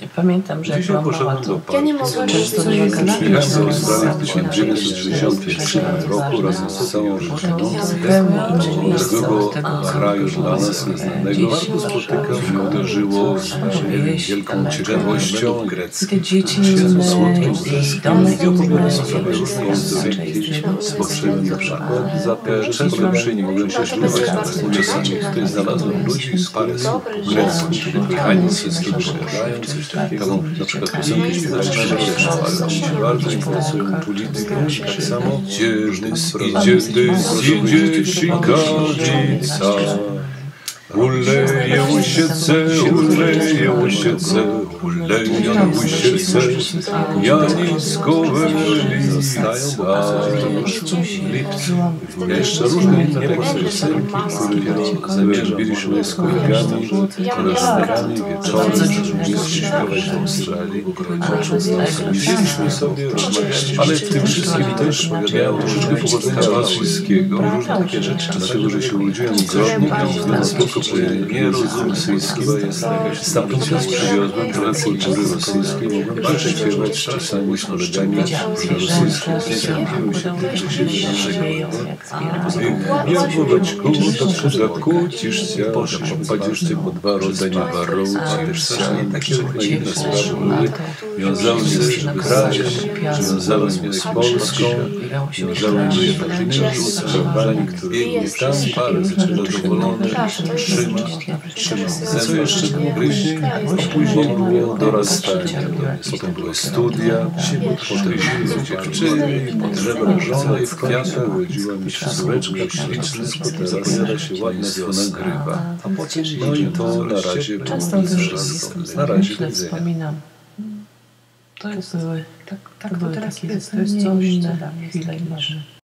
Ja pamiętam, że jak Dzisiaj byłam mała, poszedłem do to parku. Ja nie mogłam Często są Australii w same 1961 roku razem z całą rodziną. od tego, co kraju dla nas nieznanego. spotykał mnie uderzyło wieś, wielką ciekawością I grecką. te inne, słodkim i domy I opowiadam inne, sobie i różne wszystko języki. inaczej. Spoczyłem na przykład za często lepszy nie mogłem się ślubić, ale czasami tutaj znalazłem ludzi z parę słów po grecku, czyli mechanicy studiują coś takiego. Na przykład piosenkę śpiewaliśmy też, ale oni się bardzo interesują polityką. Tak samo Gdzie zjedzie sikadzica, Uleje łysiece, uleje łysiece, uleje łysiece, Janiskowe lica. Ja jeszcze różne inne teksty piosenki, które zrobiliśmy z kolegami, koleżankami wieczorem, żeby śpiewać w Australii. Wzięliśmy sobie, ale w tym wszystkim też miałem troszeczkę pochodzenia rzeczy, dlatego, że się urodziłem w Grodnie, więc kupuję nie rozum rosyjski, stamtąd się przywiozłem, wracam do rosyjskiej, mogłem prześpiewać czasami śniadania na rosyjskim piosenki. Jak wobec kogo zakłócisz się, popadziesz się pod dwa rodzenie warowców, takie Ukrainy sprawy wiązałem się z krajem, wiązałem się z Polską, wiązałem się z Katynią, z Kawań, który nie tam parę rzeczy zadowolone, trzyma, trzyma. Co jeszcze było później? A później było dorastanie. Potem były studia, potem były dziewczyny, potrzeba żony, w końcu urodziła mi się córeczka śliczna, zapowiada się ładnie, co nagrywa. No i to na razie było wszystko. Na razie do widzenia. wspominam. To były, Tak, to tak to teraz jest. To jest coś, co dla mnie jest chwile i.